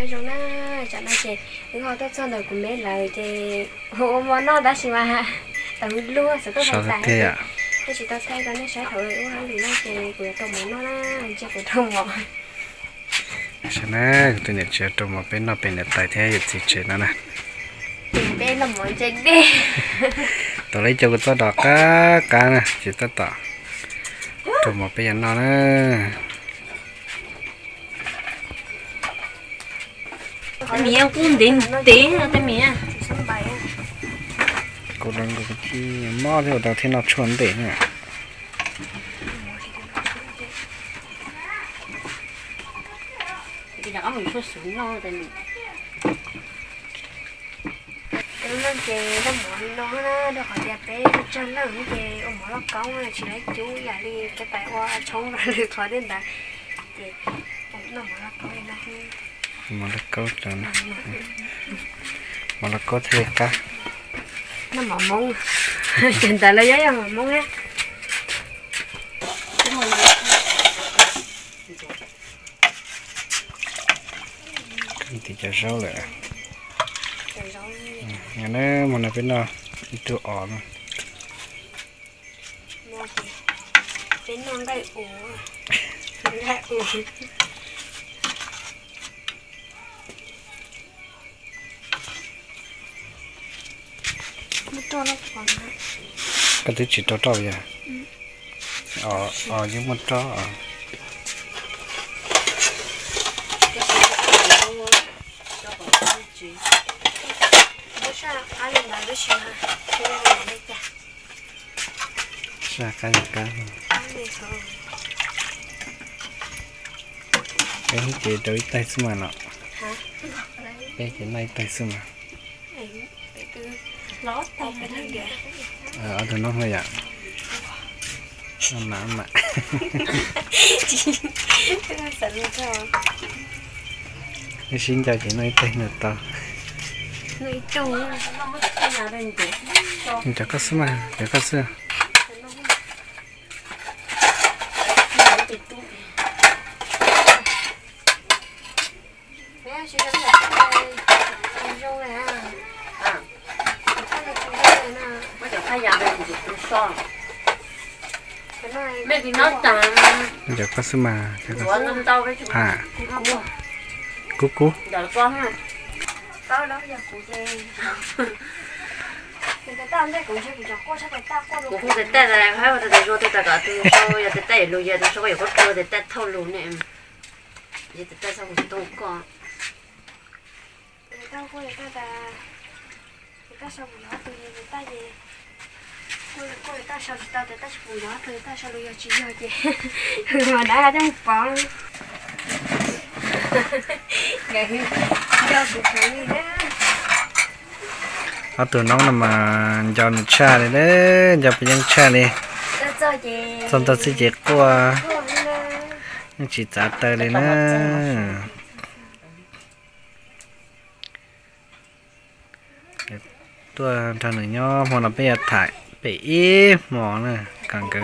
chơi trong nó chả nói chị những họ tốt xong rồi cũng mấy lời thì hồ mà nó đã xí mà tao luôn sợ tao sao thành thế tài cái chị tao thấy cái nó sẽ thổi uống hắn thì nó chị của tao muốn nó nó chị của tao ngọt sao nè tôi nhớ chơi tao một bên nó bên này tại thế gì chơi nó nè bên là muốn chơi đi tôi lấy cho cái tao đỏ cá cá nè chỉ tao tỏ tao một bên nó nè Mẹ cũng đến mẹ. sân bay á cô đang có cái mò thì đầu tiên nó chuẩn để nè giờ có mình xuất xuống lo tại mẹ. cái nó chị nó muốn nó nó nó hỏi đẹp bé cho nó cũng chị ông muốn nó cống rồi chỉ lấy chú giả đi cái tay qua chống rồi được khỏi đến đấy chị ông nó muốn nó cống nó mà nó câu cho nó mà nó có thể cá nó mở mông. Hiện tại là giấy mà mông á thì cho rau lại rồi nhà nó mà nó bên nó mua thì bên non đây ủ lại ủ cái thứ chỉ cho cho vậy ờ ờ những một cho ờ ra cá gì cá. Cái không chỉ tới tay xưa mà nọ cái cái này tay xưa mà ở thì nó hơi ạ. Ăn mà ăn mà xin chào chị nói tên được tao nói chung chào các sư mà chào các sư Hãy subscribe cho kênh Ghiền Mì Gõ Để không bỏ lỡ những video hấp dẫn chả có xí mà tao cái chỗ. à cú cú Giờ con ha. bao đó giờ cũng chơi. Hiện tại tao đây cũng cũng chơi qua sao tao tao qua Cũng được. không thể tay này phải vào tay rồi tay cả từ sau giờ tay tay lùi giờ từ sau giờ có cơ để tay thâu lùi nè. Giờ tay tay sau cũng tung con. Người ta qua người ta ta người ta sao bùi đó từ người ta gì người ta sao ta bùi đó từ người ta sao bây giờ chỉ giờ gì mà đã ở trong phòng ngày giờ cũng phải như thế ở tụi nó là mà cho nó cha đấy đấy cho bây giờ cha đi ta cho gì xong ta sẽ chết qua. Nhưng chỉ trả tờ đấy nữa. tôi thằng nữa nhau mà nó bây giờ thải bị ít mỏ nè, càng cái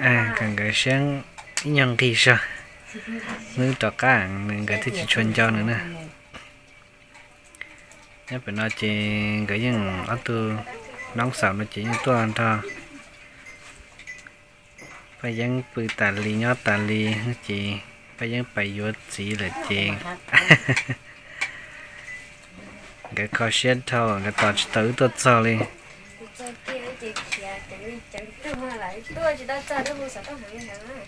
à mà. càng cái sáng nhân kỳ sao nước cho cá nên cái thứ chỉ chuyên cho nữa nè. Nhớ phải nói chỉ cái những ở từ nóng sạo nó chỉ những tôi ăn thôi. Phải dân bự tà lì, nhó tà lì nó chỉ phải dân phải vô chỉ là chỉ cái khó xét thôi, cái tao chỉ tự tôi sao đi tự tự mà lại tôi chỉ tao cho nó không sợ tao hẳn hẳn á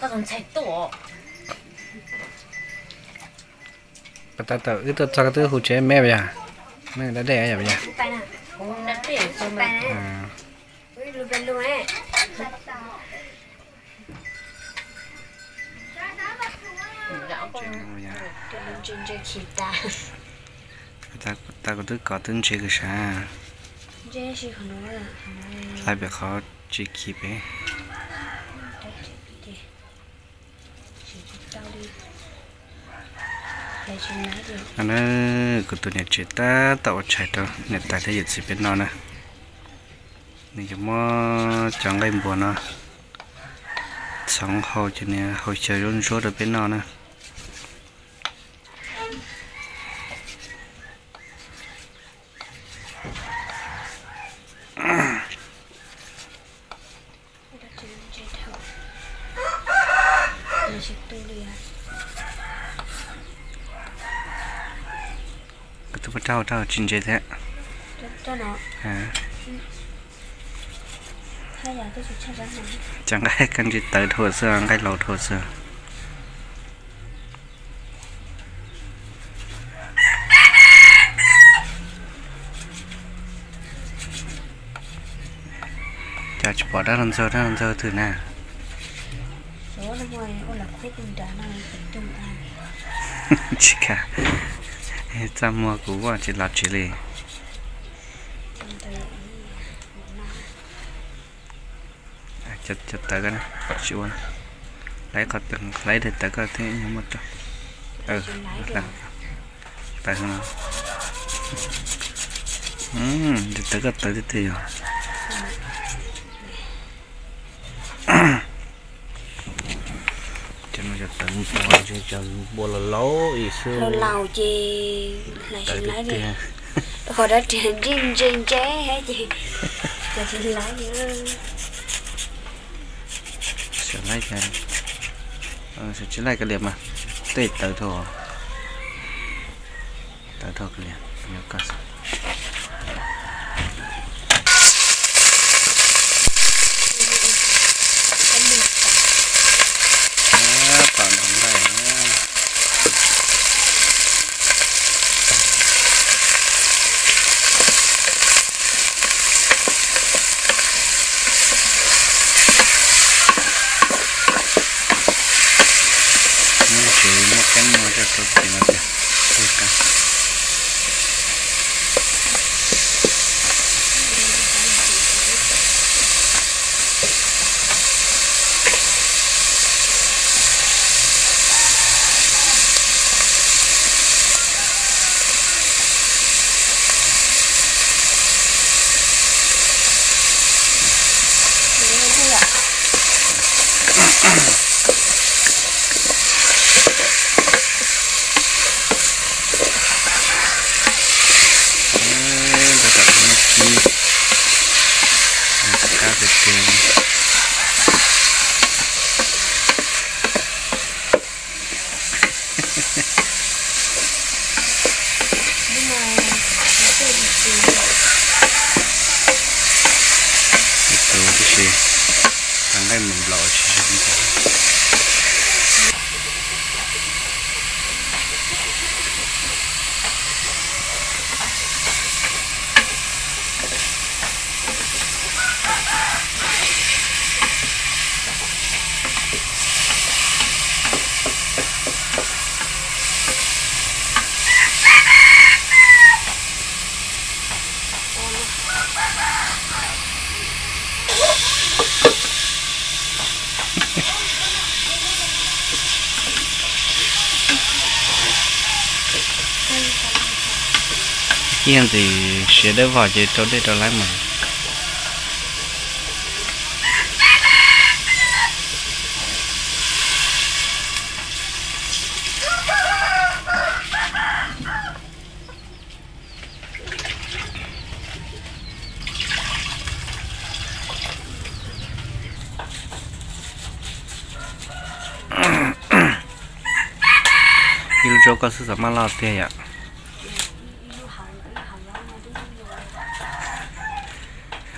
Có còn chạy tổ. cái tao tự tôi cho cái thứ hụt chế mẹ bây giờ mẹ đã để ở bây giờ đã để cho tay mà. à luôn bên luôn ấy Đã con. bây giờ Tụi mình trên trên chỉ ta ta ta có thứ có tính chỉ cái lại bị khó chỉ kịp ấy. Tao đi. Để trên nói được. Anh nó của tụi nhà chị ta tạo chạy đâu. Nhà ta thấy gì biết nó nè. Này cho mò chẳng gây buồn nó. Sống hồ cho nên hồ chơi run rốt ở bên nó nữa đầu đầu chín chế thế Ito no. à cái này. chẳng cần chỉ tới thổ sơ cái lầu thổ sơ chả chụp bỏ ra làm sao ra làm sao thử nè Số là ngoài ô là mình đã năng tung ta. chỉ cả trăm mua cú quá chỉ là chỉ lì Tung ta ý. chật chật tới cái này. Chịu lấy có từng, lấy được tới cái thế nhưng mà cho ừ làm tại sao nào? Ừ được tới cái tới thì rồi. Chẳng bỏ chứ chẳng bỏ là lâu ý xưa Lâu lâu chị lại tới chị lái đi. Khỏi đã trên trên trên chế hết chị. Cho chị lái nữa. sẽ lấy cái ờ sẽ chỉ lấy cái liệp mà tết tới thôi tới thôi cái liệp nhiều cái Em đi. à, bạn đồng đây nha nó chỉ một cánh mà cho tôi chỉ là được được cả Thế ạ. Ê, tôi chọn nó chi tất cả việc tiền Nhưng mà cái gì thì itu cái gì thằng đây mình lộ chỉ không thể hiện thì sẽ đỡ vào chơi trốn đi trở lại mà 이럴 줄 알았어, 말라, 대야.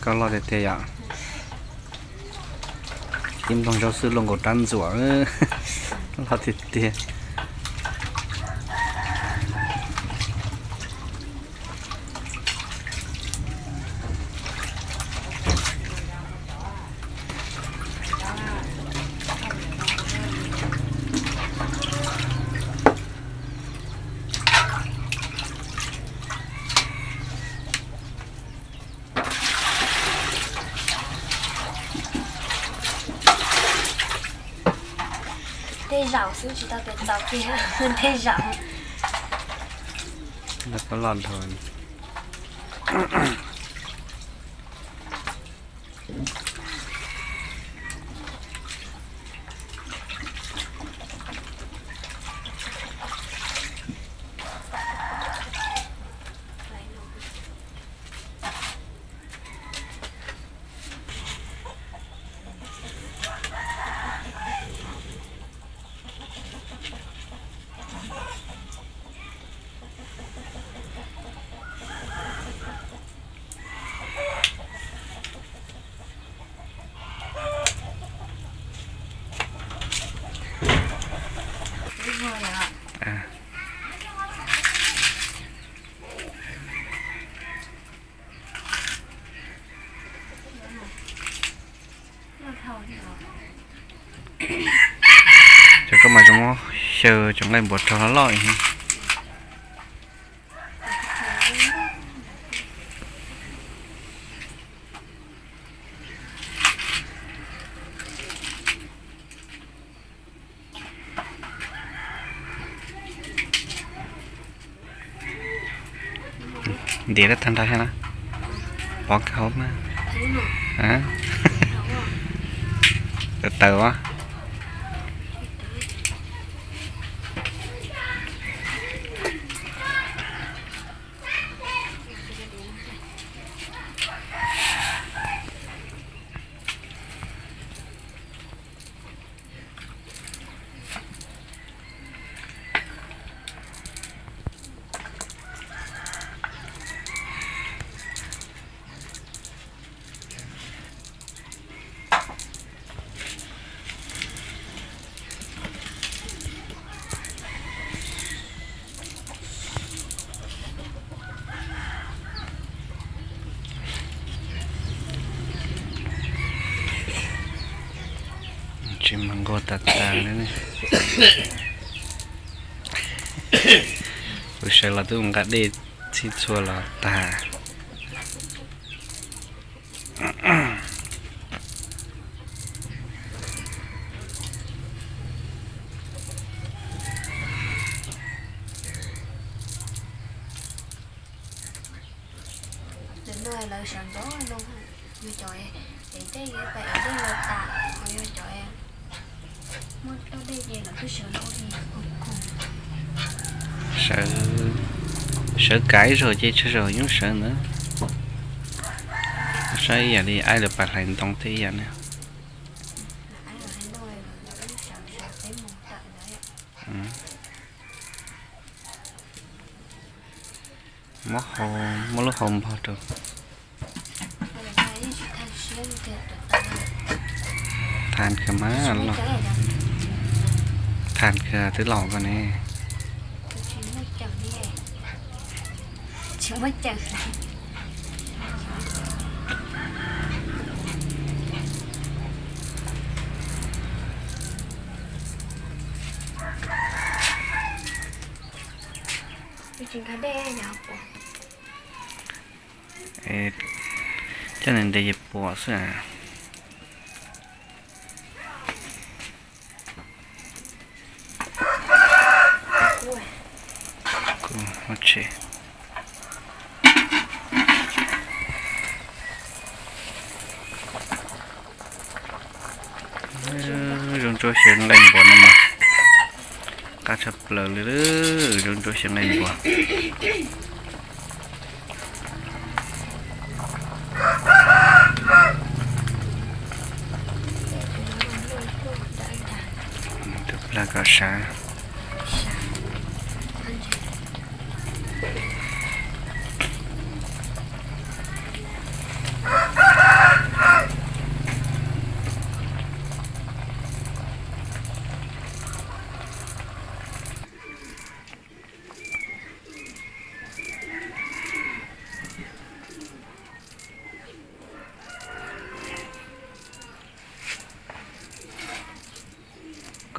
titik cái lo thế ạ. Kim đồng giáo sư lông cổ trăn rủa. Lo thịt tiền sư chỉ tao phải tạo kia hơn thế rộng đặt có lòn thôi chẳng lên bột cho nó lội nhỉ để đất thanh ra hả bỏ cái hộp mà hả từ từ quá ได้นะบอกเขามา thấy nó ฮะ thầu à เต๋อวะ ชิมมังโกตัดตาเลยนี่ ผู้ชายเราต้องกัดดีที่ชัวเราตา đến nơi lời sẵn gió luôn như trời thì cái cái vậy ở đây là tạ rồi như trời em mất ở đây là cứ sợ đâu thì cùng cùng sợ sợ cái rồi chứ chứ rồi nhưng sợ nữa. Sợ giờ đi, ai được bạc hành tông thế giờ nè? Ừ. Mất hồn, mất hai nơi là cứ sợ sợ tới một trận đấy ạ Ừ. mất hồn mất lúc hồn bao được Hay là cái gì thay xuyên thì được tao than cái má Mấy lo cái này là than cái thứ lò con nè tôi chỉ mất chẳng đi hè chỉ mất chẳng tôi chỉ có đe nhỏ của Ê, cho nên để bỏ ra ui cô mất dùng cho trôi lên bỏ nó mà cá chập lờ lư dùng cho xuống lên bỏ tức là cá sa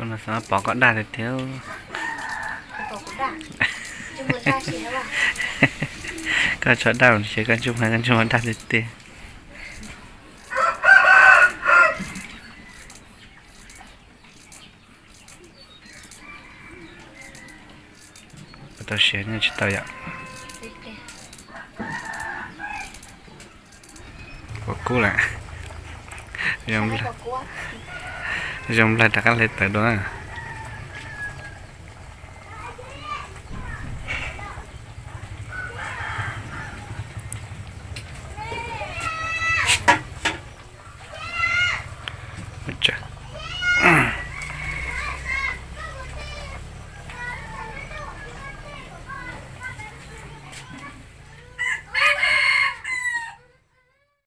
con là sao bỏ con đạt được thiếu con chó đào chỉ con chung hai con chung đạt được tiền Это вообще tao ạ. Quả cua lại. Em là lên tới đó à